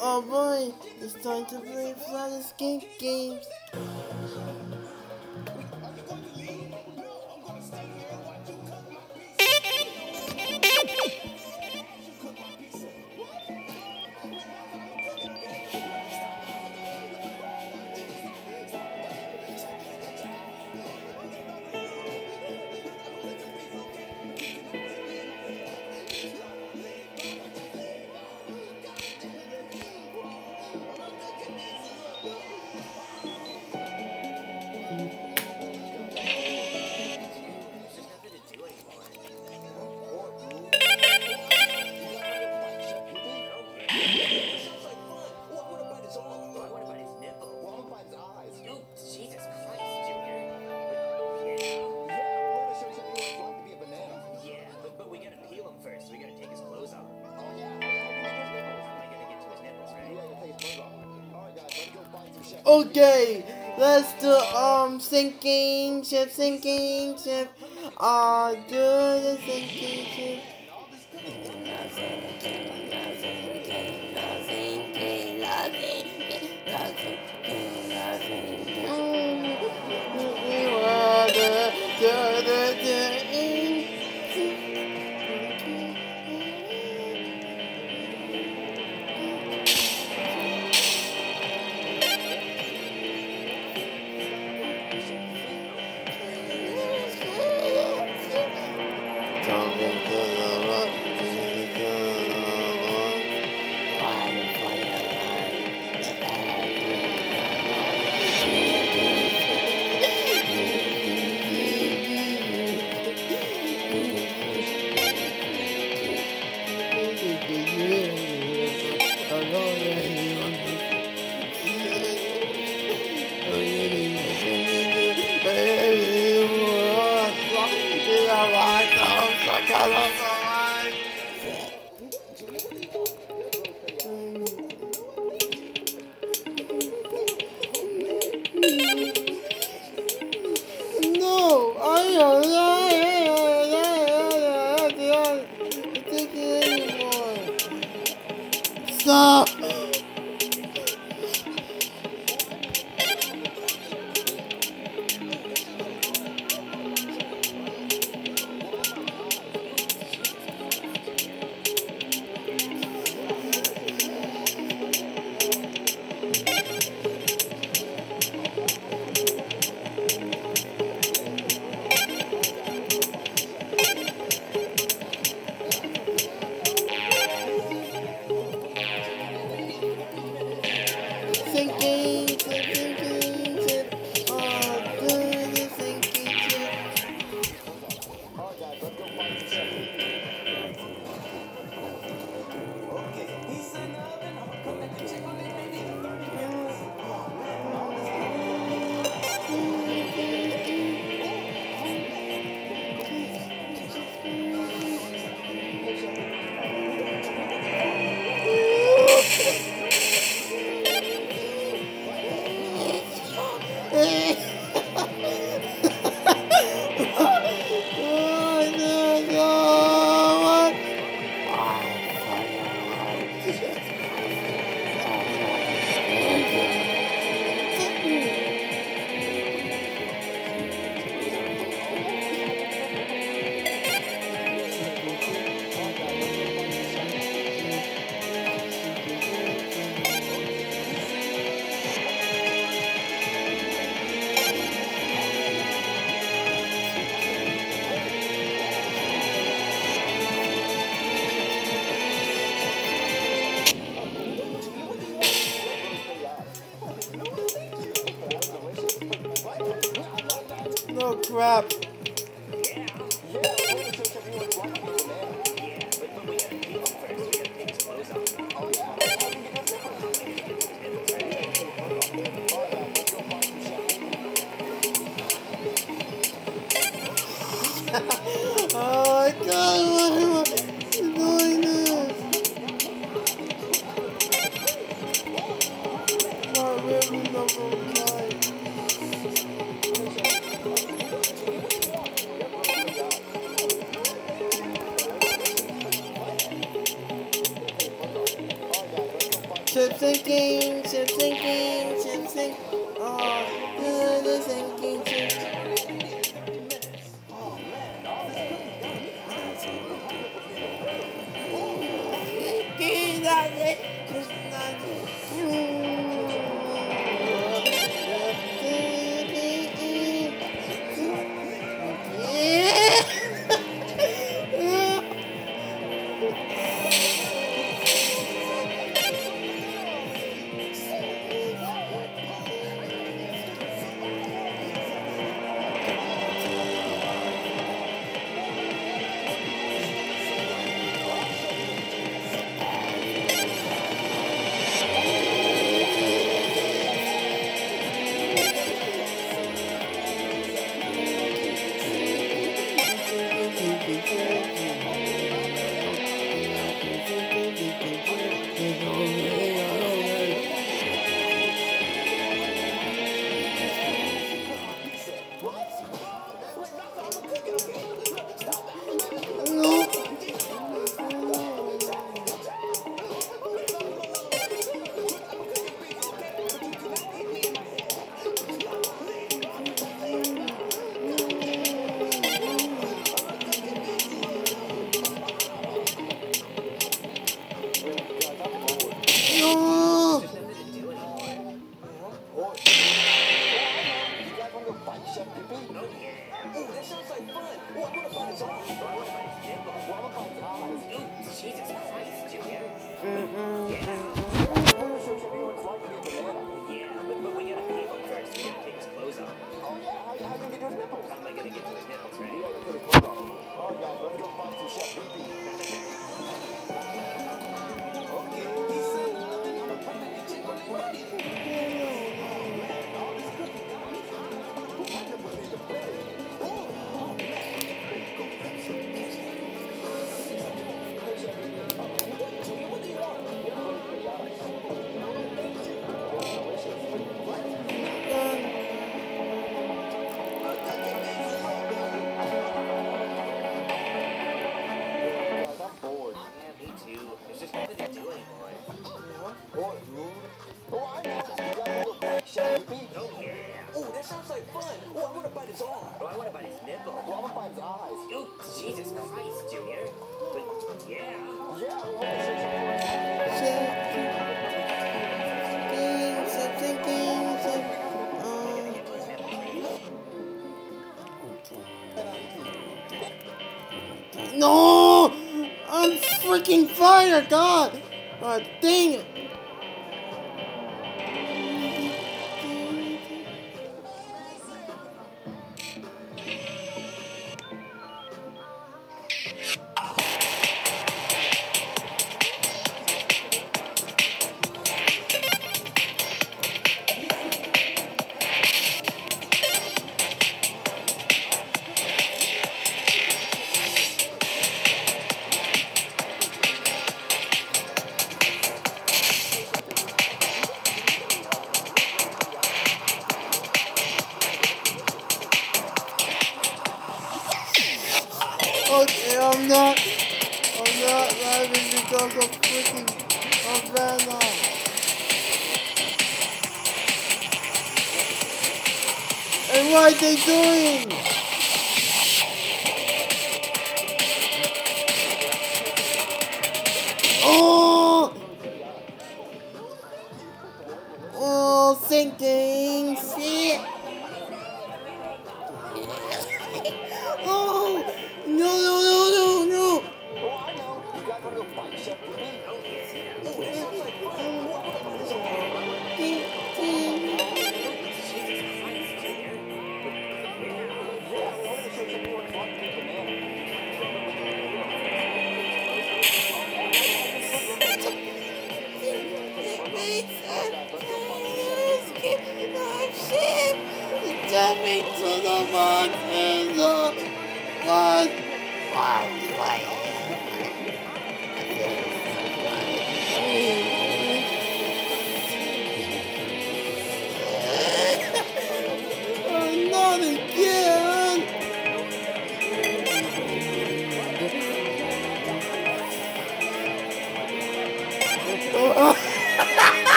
Oh boy, it's time to play Flat Skink Games. chip sinking ship. I'll do the sinking ship. Fire, God! God dang it!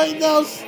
right now.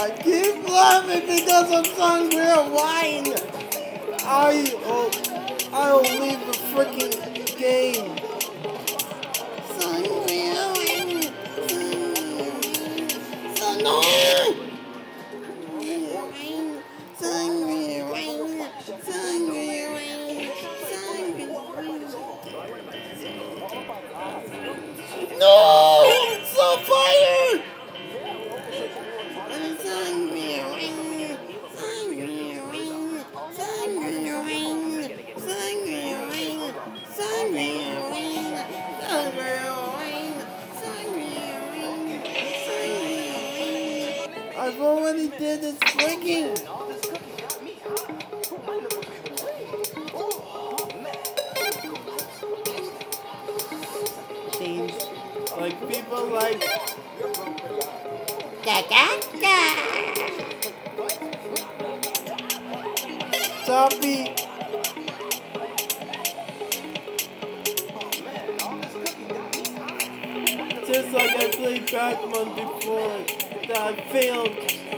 I keep laughing because I'm hungry and wine. I, oh, I'll leave the freaking game. just like I played Pac-Man before that I failed.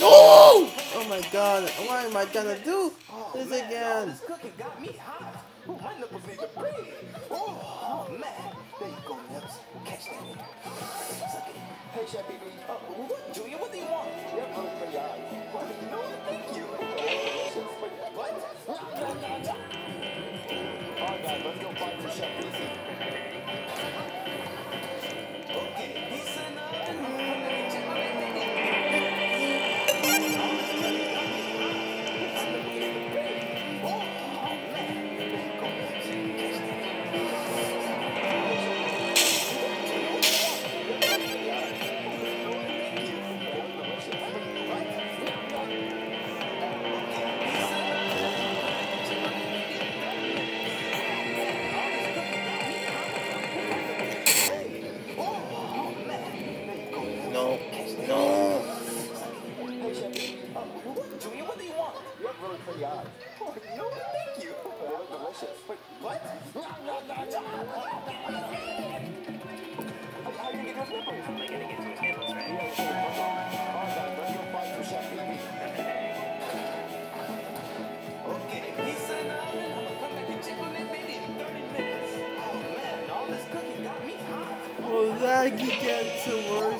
No! Oh my god, what am I gonna do this again? This cookie got me hot. Ooh, my nipples need to breathe. Oh, oh, man. There you go, Nips. Catch that. Suck it. Hey, Chef Pee Pee. Uh, what, Junior, what do you want? You have really pretty eyes. No, thank you. What? Let's go find some Chef pretty eyes. Oh, no, thank you. They look delicious. Wait, what? How you get those nipples? I gotta get those nipples, right? Alright, let's go find some Chef Pee Pee. Okay, pizza now. I'ma come back and check on that baby in 30 minutes. Oh, man, all this cooking got me hot. Oh, that could get to worse.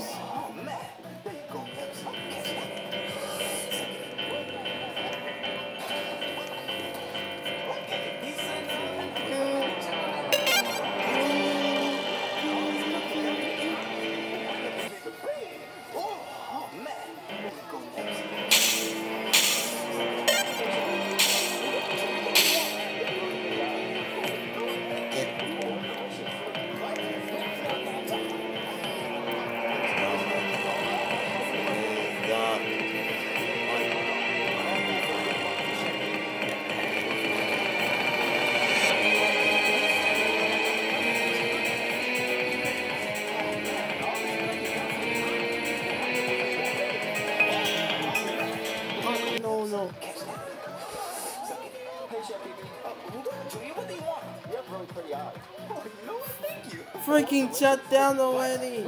Freaking shut down already.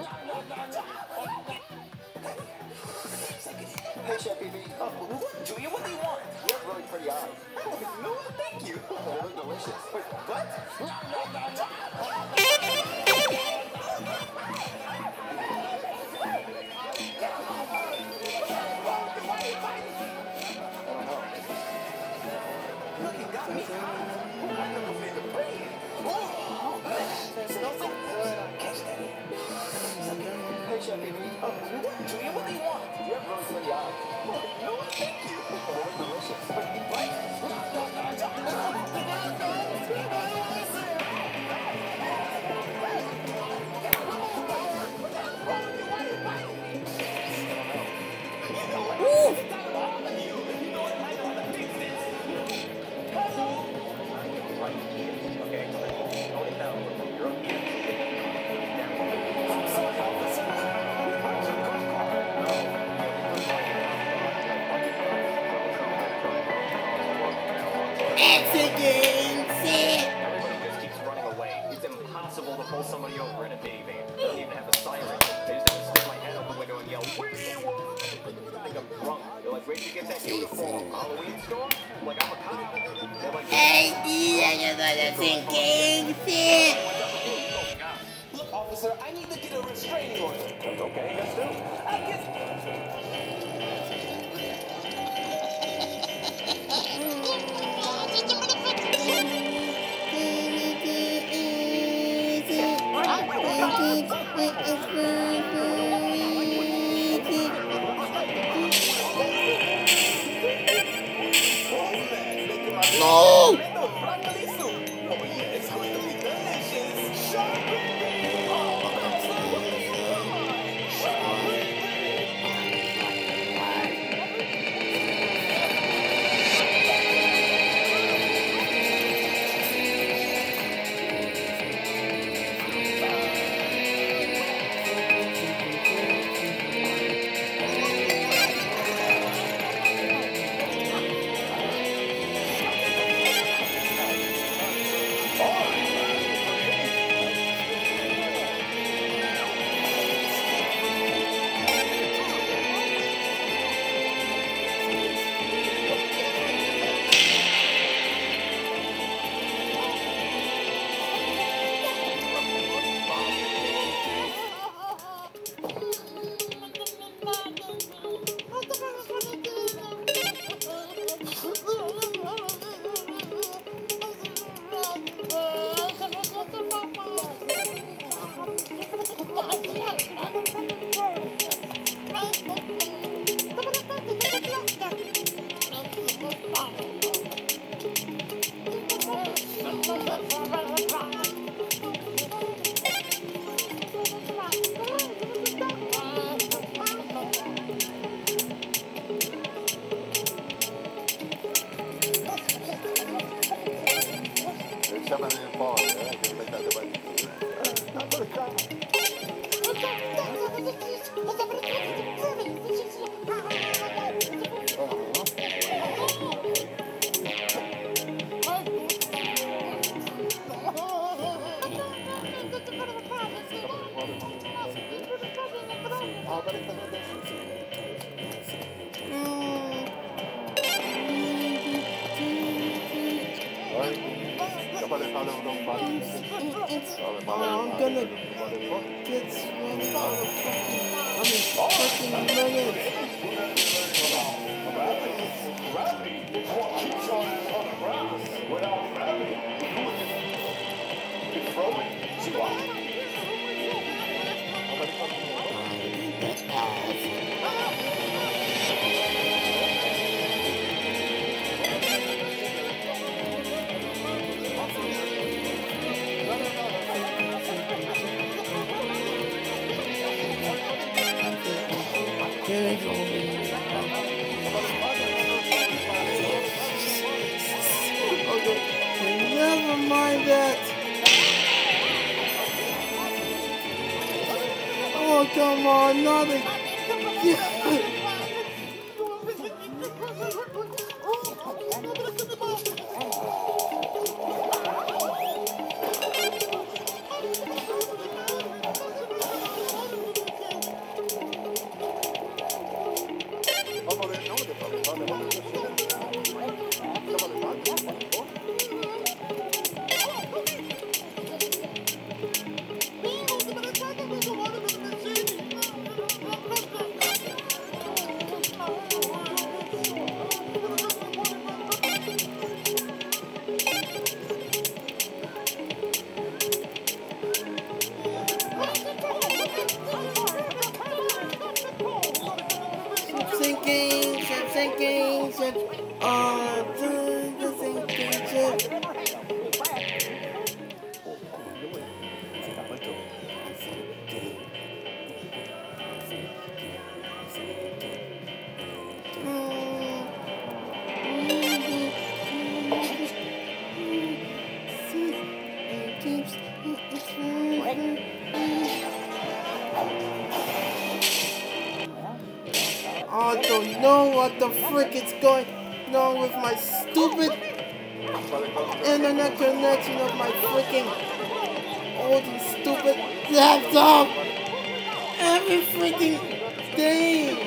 That. Oh, come on, not again. What the frick is going on with my stupid internet connection of my freaking old and stupid laptop. Every freaking thing.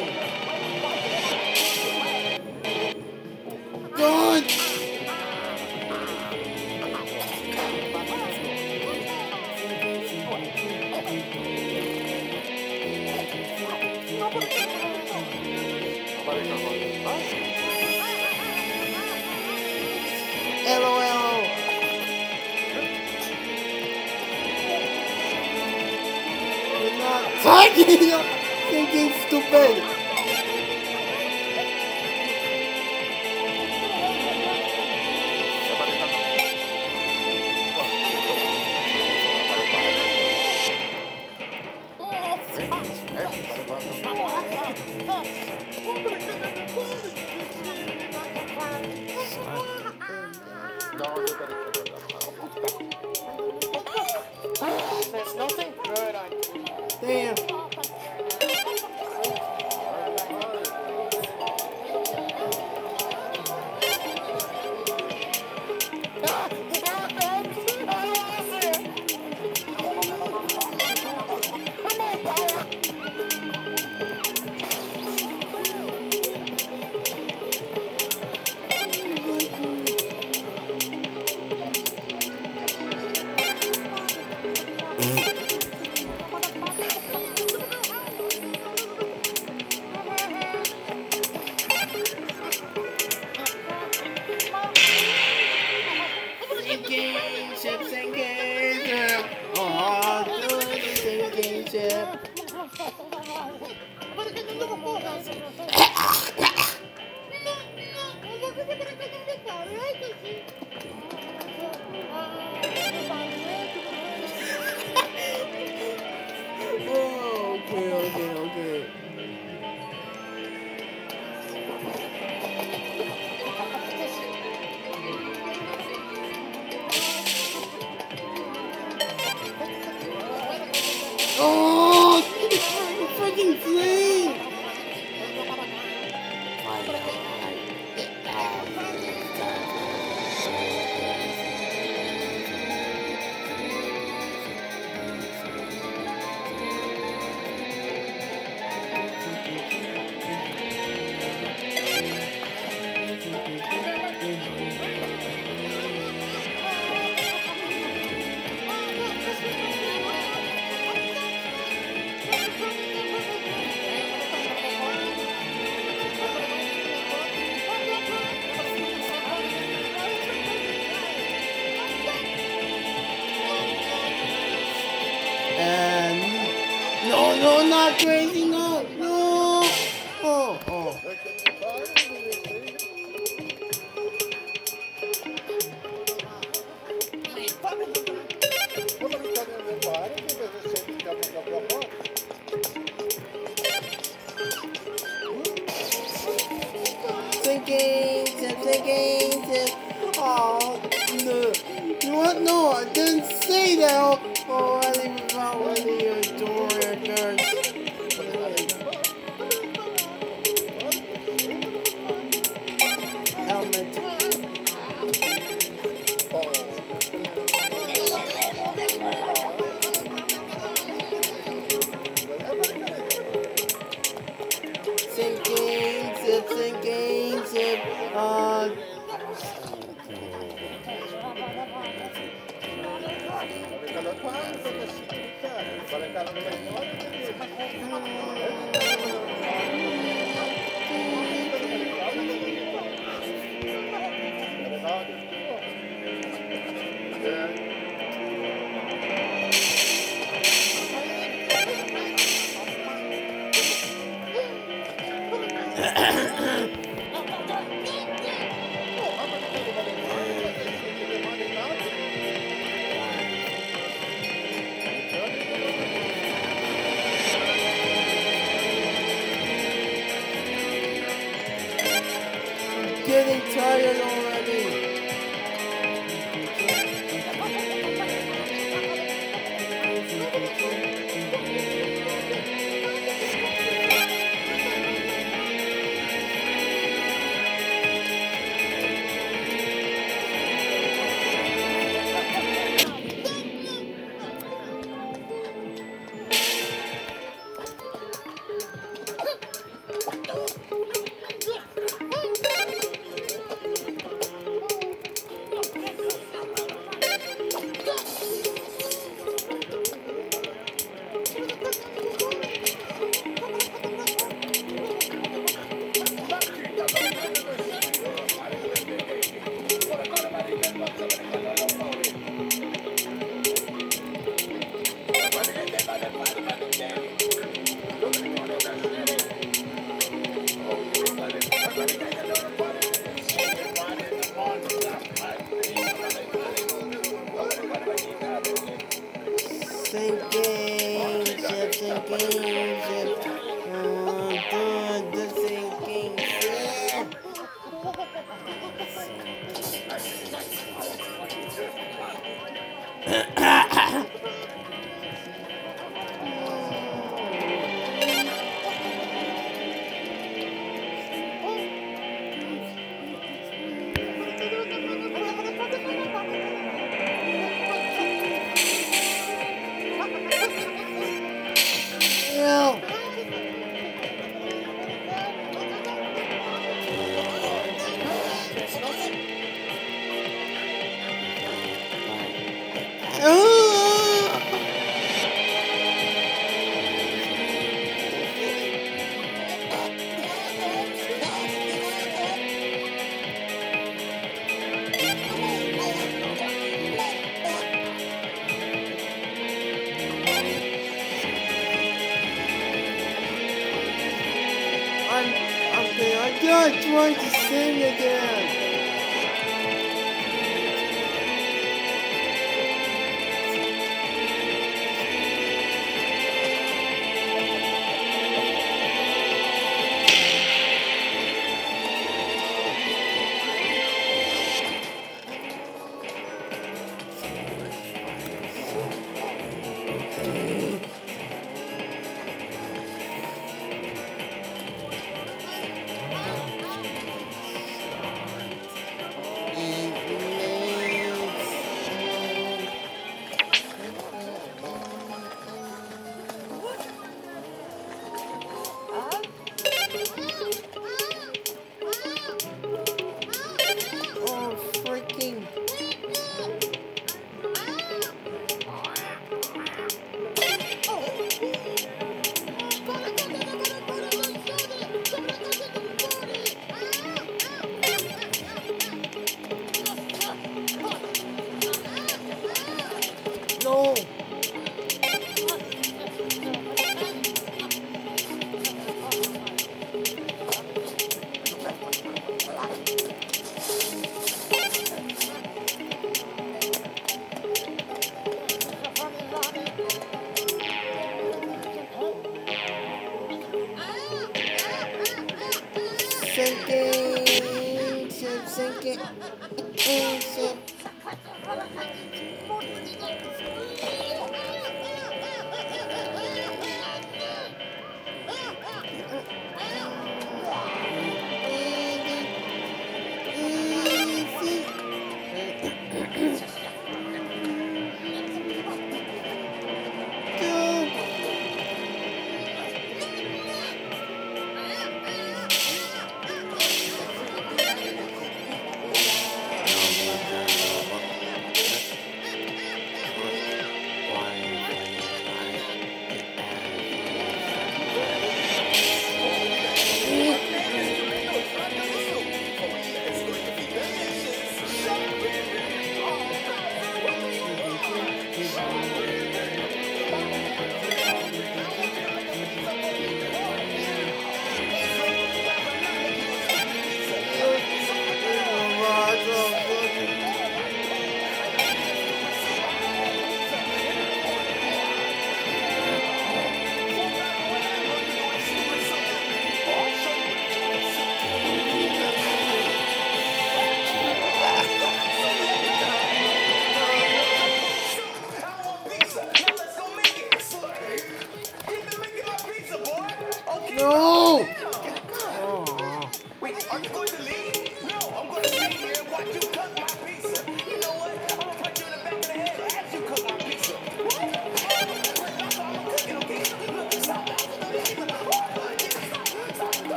And no, no, not crazy, no.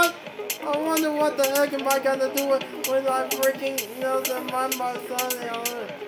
what? I wonder what the heck am I gonna do when I freaking know and my my son